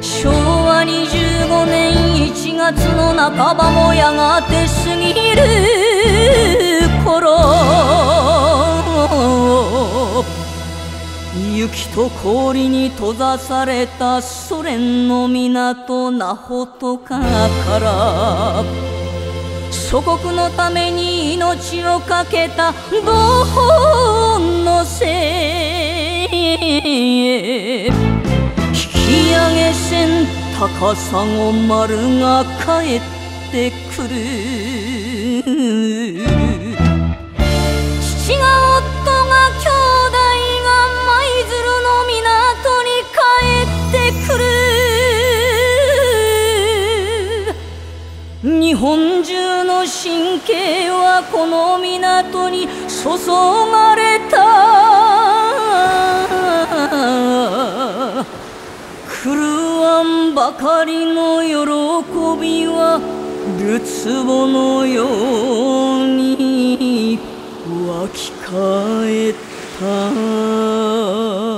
昭和25年1月の半ばもやがて過ぎる頃。雪と氷に閉ざされたソ連の港ナホトカから。祖国のために命を懸けた同胞のせい引き上げ船高砂丸が帰ってくる。父が夫が日本中の神経はこの港に注がれた。狂わんばかりの喜びはるつぼのように湧き返った。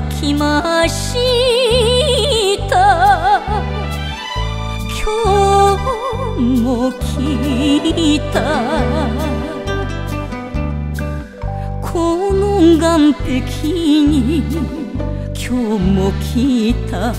きました。今日も聞いた。この岸壁に今日も聞いた。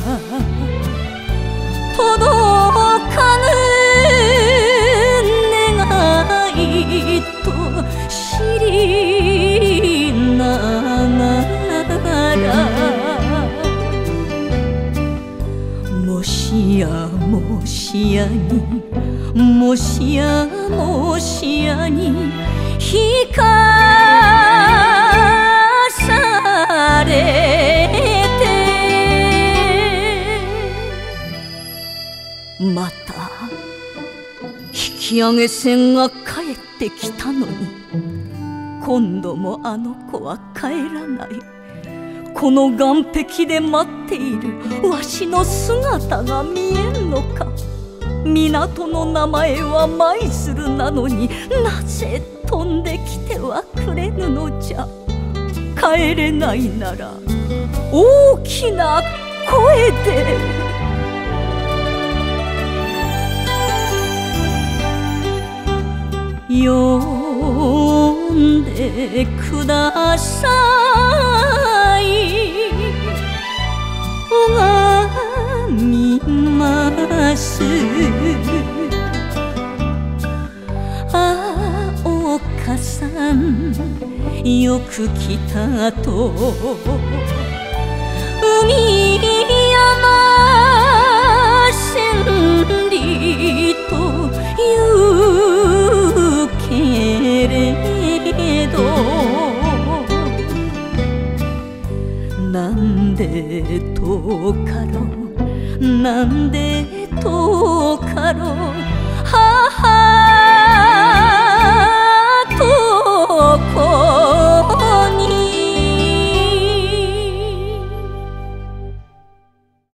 やもしやにもしやもしやに引かされてまた引き上げ船が帰ってきたのに。今度もあの子は帰らない。この岸壁で待っている。わしの姿が見えんのか。港の名前は舞鶴なのになぜ飛んできてはくれぬのじゃ。帰れないなら大きな声で。呼んでください。さんよく来たと。海山千里と言うけれど。なんで遠かろう。なんで遠かろう。母